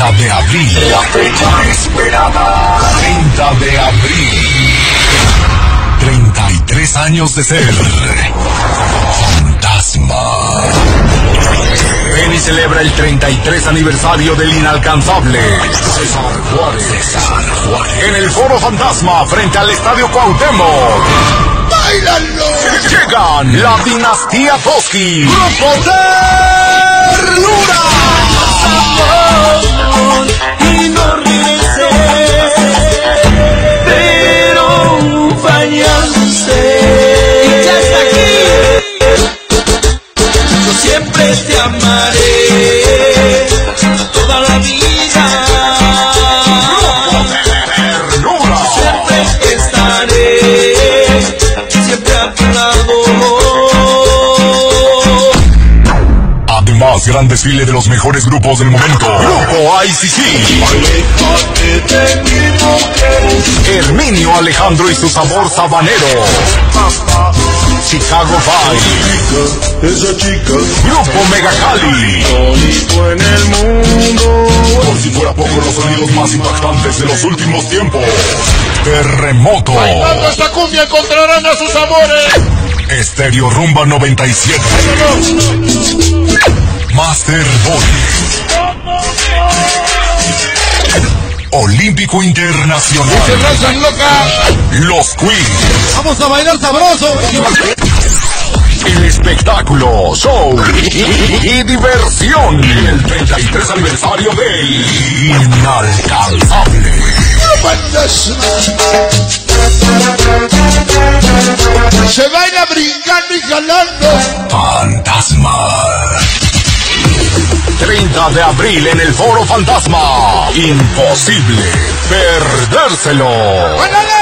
30 de abril. La fecha esperada. 30 de abril. 33 años de ser. Fantasma. Ven y celebra el 33 aniversario del inalcanzable. César Juárez. César Juárez. En el Foro Fantasma, frente al Estadio Cuauhtémoc. ¡Báilalo! Llegan la dinastía Toski. ¡Grupo Ternura! Amaré toda la vida. Siempre estaré, siempre a tu lado. Además, gran desfile de los mejores grupos del momento. Grupo ICC. Herminio Alejandro y su sabor sabanero. Chicago Five. Esa chica, Grupo Megacali. único en el mundo. Por si fuera poco, los sonidos más impactantes de los últimos tiempos. Terremoto. Bailando esta cumbia encontrarán a sus amores. Estéreo Rumba 97. Master Boy. Olímpico Internacional. Los Queens. Vamos a bailar sabroso. El espectáculo, show y, y diversión. En el 33 aniversario del Inalcanzable. Se baila brincando y jalando. 30 de abril en el Foro Fantasma. Imposible perdérselo. ¡Ándale!